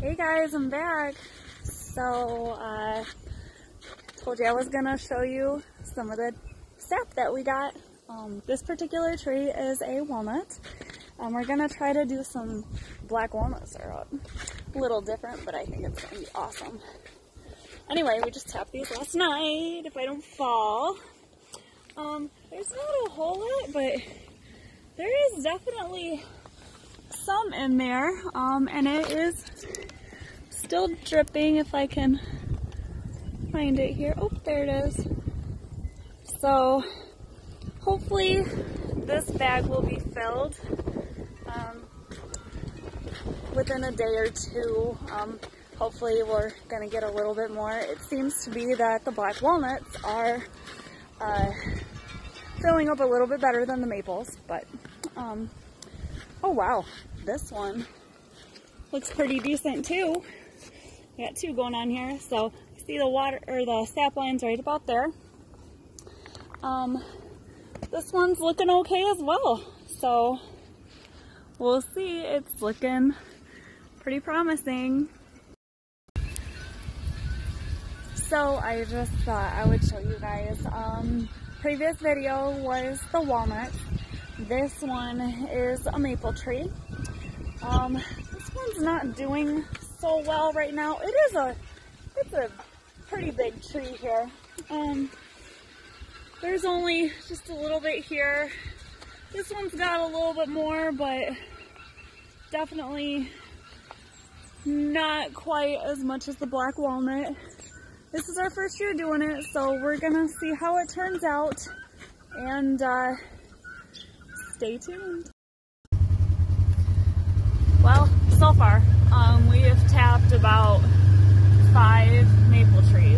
Hey guys, I'm back. So, uh, told you I was gonna show you some of the sap that we got. Um, this particular tree is a walnut. Um, we're gonna try to do some black walnut syrup. A little different, but I think it's gonna be awesome. Anyway, we just tapped these last night, if I don't fall. Um, there's not a whole lot, but there is definitely some in there, um, and it is still dripping if I can find it here. Oh, there it is. So hopefully this bag will be filled um, within a day or two. Um, hopefully we're going to get a little bit more. It seems to be that the black walnuts are uh, filling up a little bit better than the maples, but um, oh wow, this one looks pretty decent too. We got two going on here, so see the water or the sap lines right about there. Um, this one's looking okay as well, so we'll see. It's looking pretty promising. So I just thought I would show you guys. Um, previous video was the walnut. This one is a maple tree. Um, this one's not doing so well right now. It is a, it's a pretty big tree here. Um, there's only just a little bit here. This one's got a little bit more, but definitely not quite as much as the black walnut. This is our first year doing it, so we're gonna see how it turns out and uh, stay tuned. Well, so far, um, we have tapped about five maple trees.